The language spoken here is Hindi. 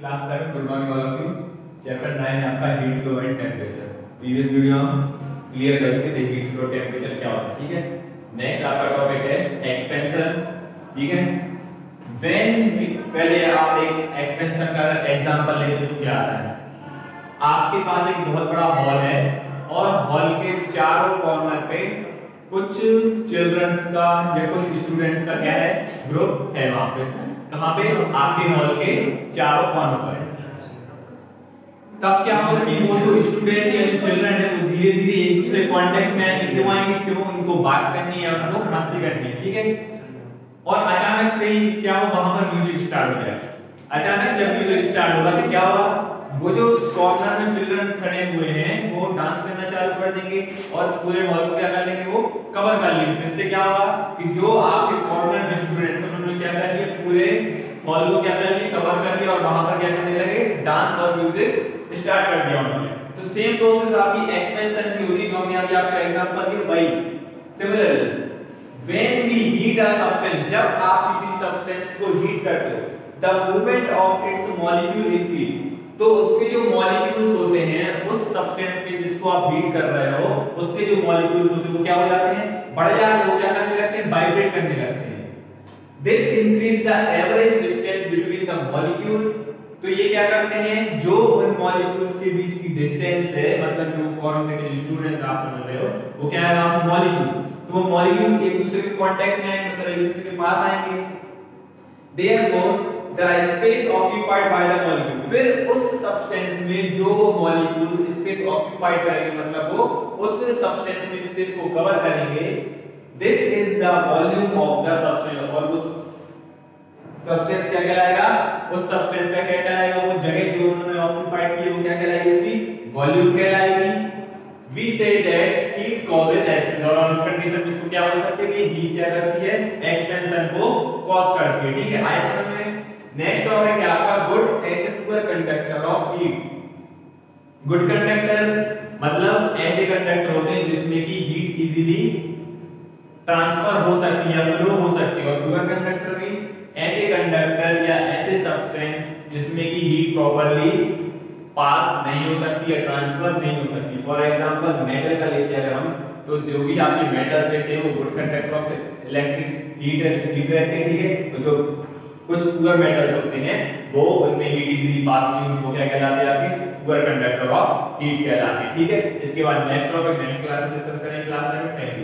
Class seven good morning all of you chapter nine आपका heat flow and temperature previous video हम क्लियर कर चुके थे हीट फ्लो टेम्परेचर क्या होता है, ठीक है? नेक्स्ट आपका टॉपिक है एक्सपेंशन ठीक है? व्हेन पहले आप एक एक्सपेंशन का एग्जांपल लेते तो क्या आता है? आपके पास एक बहुत बड़ा हॉल है और हॉल के चारों कॉर्नर पे कुछ चिल्ड्रंस का या कुछ स्टूडेंट्स का क्या है? ग्रुप है वहाँ पे। कहाँ पे आपके हॉल के चारों कॉर्नर पर तब क्या होगा कि वो जो स्टूडेंट या जो चिल्ड्रन है, वो धीरे धीरे एक दूसरे कांटेक्ट में आएँगे। क्यों आएँगे? क्यों उनको बात करनी है, उनको मस्ती करनी है, ठीक है? और अचानक से ही क्या हो वहाँ पर म्यूज़िक स्टार्ट हो जाए अचानक से म्यूज़िक स्टार्ट होगा तो क्या होगा? वो जो कॉर्नर में चिल्ड्रंस खड़े हुए हैं, वो डांस करना चालू कर देंगे और पूरे हॉल को क्या कर लेंगे वो कवर कर लेंगे। इससे क्या होगा कि जो आपके कॉर्नर में स्टूडेंट उन्होंने क्या कर लिया पूरे हॉल को क्या कर लिया कवर कर लिया और वहाँ पर क्या करने लगे? डांस और म्यूज़िक स्टार्ट कर दिया उन्होंने। तो सेम प्रोसेस आपकी एक्सपेंशन की होगी जो हमने अभी आपको एग्जांपल दिया, वही। Similarly when we heat a substance जब आप किसी सब्सटेंस को हीट करते हो the movement of its molecule increase तो उसके जो मॉलिक्यूल्स होते हैं, उस सब्सटेंस के जिसको आप हीट कर रहे हो, उसके जो मॉलिक्यूल्स होते हैं, वो क्या हो जाते हैं? बढ़ जाते हैं, वो क्या करने लगते हैं? वाइब्रेट करने लगते हैं। This increase the average distance between the molecules तो ये क्या करते हैं? जो उन मॉलिक्यूल्स के बीच की डिस्टेंस है मतलब जो कॉर्नर के स्टूडेंट आप समझ रहे हो, वो क्या है आप मॉलिक्यूल्स तो वो मॉलिक्यूल्स एक दूसरे के कांटेक्ट में आएँगे मतलब एक दूसरे के पास आएँगे। Therefore the space occupied by the molecule फिर उस सब्सटेंस में जो मॉलिक्यूल्स स्पेस ऑक्यूपाइड करेंगे मतलब वो उस सब्सटेंस में स्पेस को कवर करेंगे this is the volume of the substance और उस सब्सटेंस क्या कहलाएगा? उस सब्सटेंस का क्या कहलाएगा? वो जगह जो उन्होंने ऑक्यूपाइड की वो क्या कहलाएगी उसकी? वॉल्यूम कहलाएगी। We say that heat causes expansion और इस कंडीशन में इसको क्या बोल सकते हैं कि हीट क्या करती है? एक्सपेंशन को कॉज करती है। ठीक है? आइए समझ में। नेक्स्ट टॉपिक है आपका good and poor conductor of heat good conductor मतलब ऐसे कंडक्टर होते हैं जिसमें की हीट इजीली ट्रांसफ़र हो सकती है या फ्लो हो सकती है। और पुअर कंडक्टर मींस ऐसे कंडक्टर या ऐसे सब्सटेंस जिसमें की हीट प्रॉपर्ली पास नहीं हो सकती या ट्रांसफ़र नहीं हो सकती। फॉर एग्जांपल मेटल का लेते अगर हम तो जो भी आपके मेटल्स रहते हैं, वो good conductor of electric heat heat रहते हैं, ठीक है? तो जो कुछ पुअर मेटल्स होते हैं, वो उनमें हीट इजीली पास नहीं होती, वो क्या कहलाते हैं आपके? पुअर कंडक्टर ऑफ़ हीट कहलाते हैं, ठीक है? इसके बाद नेक्स्ट टॉपिक नेक्स्ट क्लास में डिस्कस करेंगे क्लास 7 थैंक